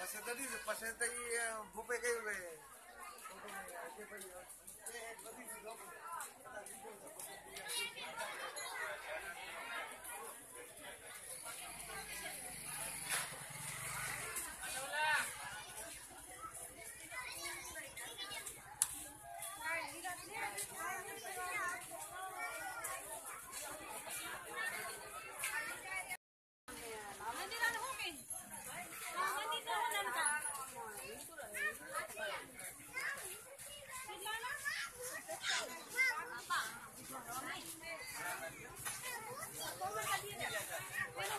पसंद पसंद भूपे कई हुए